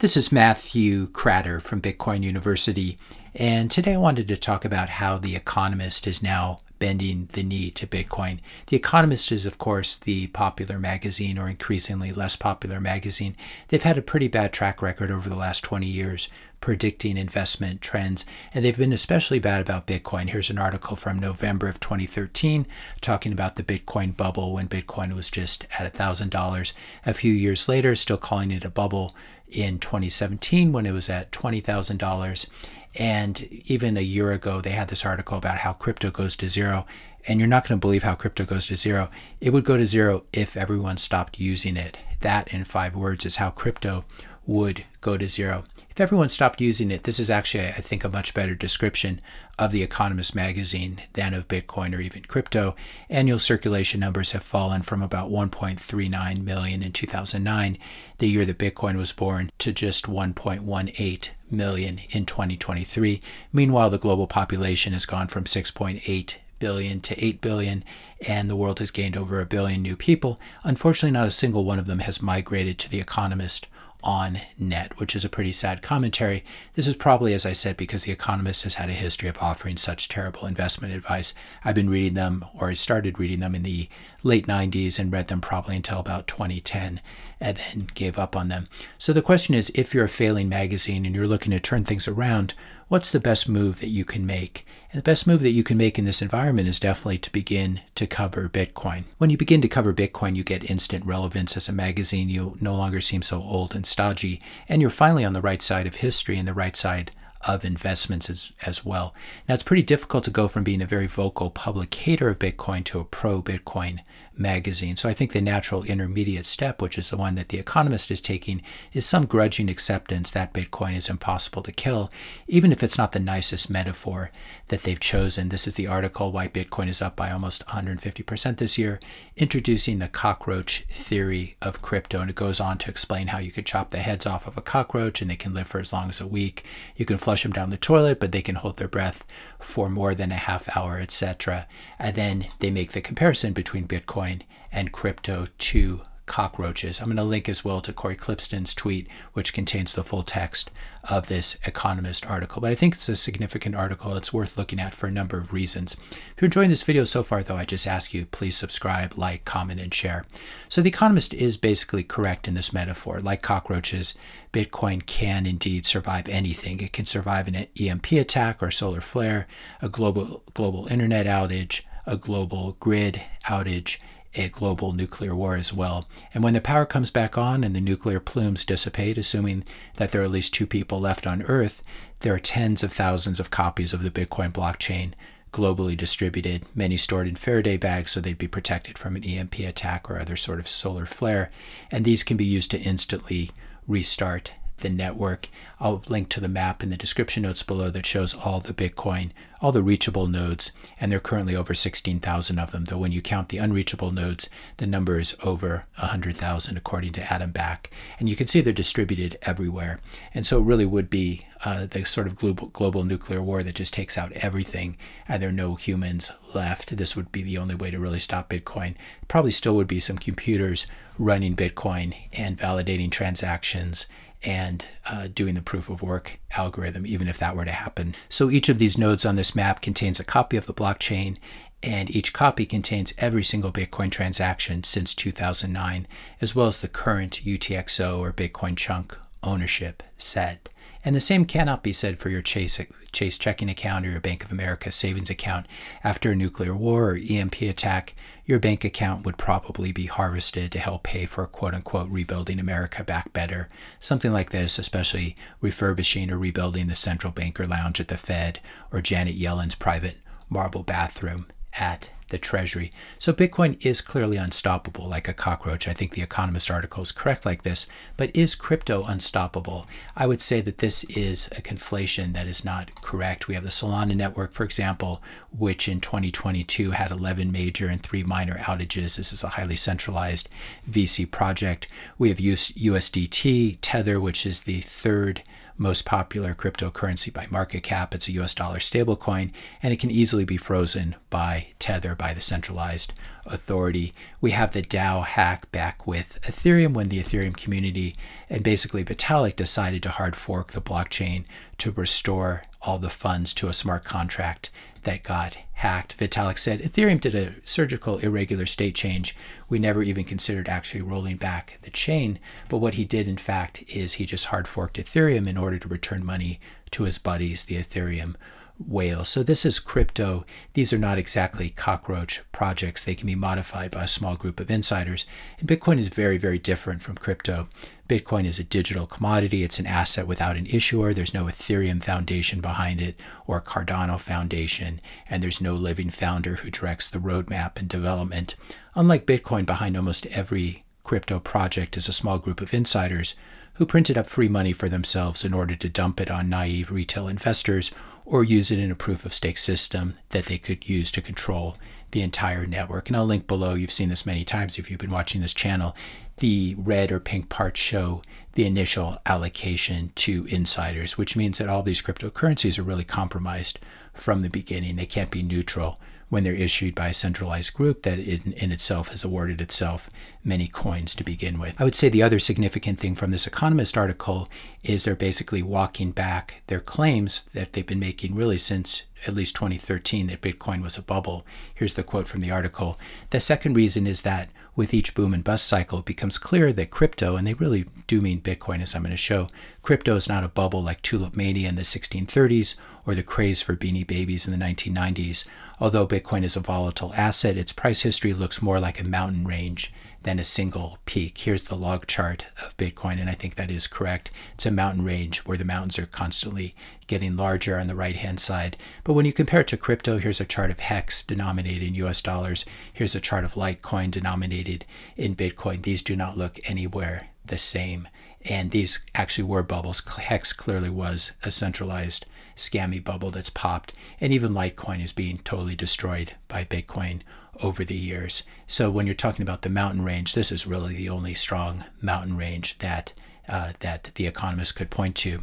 This is Matthew Kratter from Bitcoin University, and today I wanted to talk about how The Economist is now bending the knee to Bitcoin. The Economist is, of course, the popular magazine or increasingly less popular magazine. They've had a pretty bad track record over the last 20 years predicting investment trends, and they've been especially bad about Bitcoin. Here's an article from November of 2013 talking about the Bitcoin bubble when Bitcoin was just at $1,000. A few years later, still calling it a bubble in 2017 when it was at $20,000. And even a year ago, they had this article about how crypto goes to zero. And you're not going to believe how crypto goes to zero. It would go to zero if everyone stopped using it. That, in five words, is how crypto would go to zero. If everyone stopped using it, this is actually, I think, a much better description of the Economist magazine than of Bitcoin or even crypto. Annual circulation numbers have fallen from about 1.39 million in 2009, the year that Bitcoin was born, to just 1.18 million in 2023. Meanwhile, the global population has gone from 6.8 billion to 8 billion, and the world has gained over a billion new people. Unfortunately, not a single one of them has migrated to The Economist on net, which is a pretty sad commentary. This is probably, as I said, because The Economist has had a history of offering such terrible investment advice. I've been reading them, or I started reading them in the late 90s and read them probably until about 2010 and then gave up on them. So the question is if you're a failing magazine and you're looking to turn things around, what's the best move that you can make? And the best move that you can make in this environment is definitely to begin to cover Bitcoin. When you begin to cover Bitcoin, you get instant relevance as a magazine. You no longer seem so old and stodgy, and you're finally on the right side of history and the right side of investments as, as well. Now, it's pretty difficult to go from being a very vocal publicator of Bitcoin to a pro Bitcoin magazine. So I think the natural intermediate step, which is the one that The Economist is taking, is some grudging acceptance that Bitcoin is impossible to kill, even if it's not the nicest metaphor that they've chosen. This is the article, Why Bitcoin is Up by Almost 150% this year, introducing the cockroach theory of crypto. And it goes on to explain how you could chop the heads off of a cockroach and they can live for as long as a week. You can flush them down the toilet, but they can hold their breath for more than a half hour, etc. And then they make the comparison between Bitcoin and crypto to cockroaches. I'm going to link as well to Cory Klippsten's tweet, which contains the full text of this Economist article. But I think it's a significant article. It's worth looking at for a number of reasons. If you're enjoying this video so far, though, I just ask you please subscribe, like, comment, and share. So The Economist is basically correct in this metaphor. Like cockroaches, Bitcoin can indeed survive anything. It can survive an EMP attack or solar flare, a global global internet outage, a global grid outage, a global nuclear war as well. And when the power comes back on and the nuclear plumes dissipate, assuming that there are at least two people left on Earth, there are tens of thousands of copies of the Bitcoin blockchain globally distributed, many stored in Faraday bags so they'd be protected from an EMP attack or other sort of solar flare. And these can be used to instantly restart the network. I'll link to the map in the description notes below that shows all the Bitcoin, all the reachable nodes, and there are currently over 16,000 of them, though when you count the unreachable nodes, the number is over 100,000 according to Adam Back. And you can see they're distributed everywhere. And so it really would be uh, the sort of global, global nuclear war that just takes out everything and there are no humans left. This would be the only way to really stop Bitcoin. Probably still would be some computers running Bitcoin and validating transactions and uh, doing the proof of work algorithm, even if that were to happen. So each of these nodes on this map contains a copy of the blockchain, and each copy contains every single Bitcoin transaction since 2009, as well as the current UTXO or Bitcoin chunk ownership set. And the same cannot be said for your Chase, Chase checking account or your Bank of America savings account. After a nuclear war or EMP attack, your bank account would probably be harvested to help pay for quote unquote rebuilding America back better. Something like this, especially refurbishing or rebuilding the central banker lounge at the Fed or Janet Yellen's private marble bathroom at the Treasury. So Bitcoin is clearly unstoppable like a cockroach. I think the Economist article is correct like this, but is crypto unstoppable? I would say that this is a conflation that is not correct. We have the Solana network, for example, which in 2022 had 11 major and three minor outages. This is a highly centralized VC project. We have USDT, Tether, which is the third most popular cryptocurrency by market cap. It's a US dollar stablecoin, and it can easily be frozen by Tether, by the centralized authority. We have the DAO hack back with Ethereum when the Ethereum community and basically Vitalik decided to hard fork the blockchain to restore all the funds to a smart contract that got hacked. Vitalik said Ethereum did a surgical irregular state change. We never even considered actually rolling back the chain. But what he did, in fact, is he just hard forked Ethereum in order to return money to his buddies, the Ethereum whales. So this is crypto. These are not exactly cockroach projects. They can be modified by a small group of insiders. And Bitcoin is very, very different from crypto. Bitcoin is a digital commodity. It's an asset without an issuer. There's no Ethereum Foundation behind it or Cardano Foundation, and there's no living founder who directs the roadmap and development. Unlike Bitcoin, behind almost every crypto project is a small group of insiders who printed up free money for themselves in order to dump it on naive retail investors or use it in a proof of stake system that they could use to control the entire network. And I'll link below, you've seen this many times if you've been watching this channel. The red or pink parts show the initial allocation to insiders, which means that all these cryptocurrencies are really compromised from the beginning. They can't be neutral when they're issued by a centralized group that in, in, itself has awarded itself many coins to begin with. I would say the other significant thing from this Economist article is they're basically walking back their claims that they've been making really since at least 2013 that Bitcoin was a bubble. Here's the quote from the article. The second reason is that with each boom and bust cycle, it becomes clear that crypto, and they really do mean Bitcoin, as I'm going to show, crypto is not a bubble like tulip mania in the 1630s or the craze for beanie babies in the 1990s. Although Bitcoin is a volatile asset, its price history looks more like a mountain range than a single peak. Here's the log chart of Bitcoin, and I think that is correct. It's a mountain range where the mountains are constantly getting larger on the right hand side. But when you compare it to crypto, here's a chart of HEX denominated in US dollars. Here's a chart of Litecoin denominated in Bitcoin. These do not look anywhere the same. And these actually were bubbles. Hex clearly was a centralized scammy bubble that's popped. And even Litecoin is being totally destroyed by Bitcoin over the years. So when you're talking about the mountain range, this is really the only strong mountain range that uh, that the economist could point to.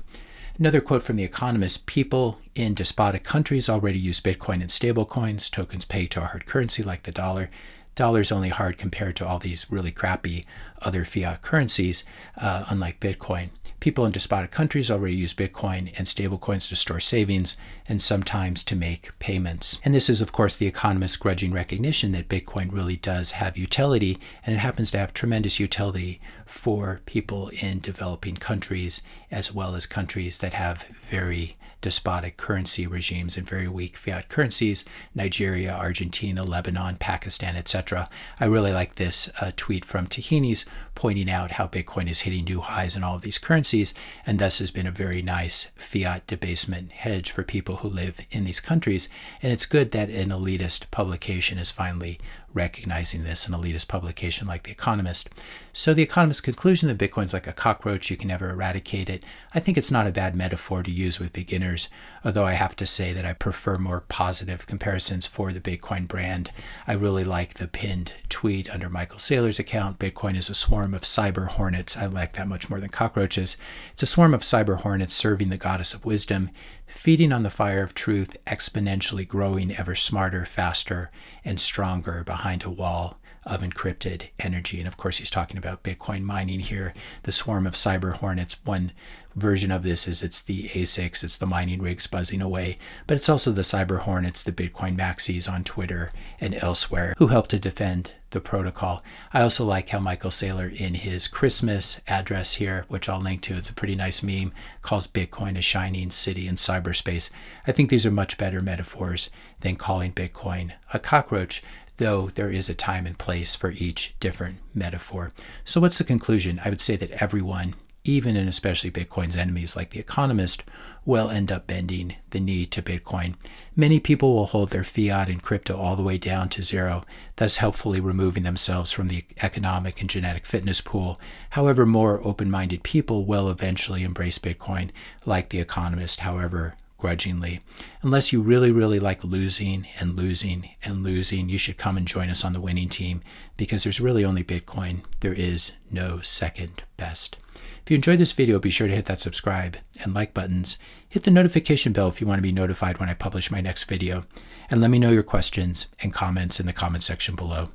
Another quote from The Economist People in despotic countries already use Bitcoin and stablecoins, tokens pegged to a hard currency like the dollar. Dollar's only hard compared to all these really crappy other fiat currencies, uh, unlike Bitcoin. People in despotic countries already use Bitcoin and stablecoins to store savings and sometimes to make payments. And this is, of course, the economist's grudging recognition that Bitcoin really does have utility, and it happens to have tremendous utility for people in developing countries as well as countries that have very despotic currency regimes and very weak fiat currencies Nigeria, Argentina, Lebanon, Pakistan, etc. I really like this uh, tweet from Tahini's pointing out how Bitcoin is hitting new highs in all of these currencies, and thus has been a very nice fiat debasement hedge for people who live in these countries. And it's good that an elitist publication is finally recognizing this, in elitist publication like The Economist. So, The Economist's conclusion that Bitcoin's like a cockroach, you can never eradicate it, I think it's not a bad metaphor to use with beginners, although I have to say that I prefer more positive comparisons for the Bitcoin brand. I really like the pinned tweet under Michael Saylor's account Bitcoin is a swarm of cyber hornets. I like that much more than cockroaches. It's a swarm of cyber hornets serving the goddess of wisdom feeding on the fire of truth, exponentially growing ever smarter, faster, and stronger behind a wall of encrypted energy. And of course, he's talking about Bitcoin mining here. The swarm of cyber hornets. One version of this is it's the ASICs, it's the mining rigs buzzing away, but it's also the cyber hornets, the Bitcoin maxis on Twitter and elsewhere who help to defend the protocol. I also like how Michael Saylor in his Christmas address here, which I'll link to, it's a pretty nice meme, calls Bitcoin a shining city in cyberspace. I think these are much better metaphors than calling Bitcoin a cockroach though there is a time and place for each different metaphor. So, what's the conclusion? I would say that everyone, even and especially Bitcoin's enemies like The Economist, will end up bending the knee to Bitcoin. Many people will hold their fiat and crypto all the way down to zero, thus helpfully removing themselves from the economic and genetic fitness pool. However, more open minded people will eventually embrace Bitcoin, like The Economist, however grudgingly. Unless you really, really like losing and losing and losing, you should come and join us on the winning team because there's really only Bitcoin. There is no second best. If you enjoyed this video, be sure to hit that subscribe and like buttons. Hit the notification bell if you want to be notified when I publish my next video. And let me know your questions and comments in the comment section below.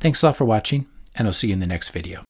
Thanks a lot for watching, and I'll see you in the next video.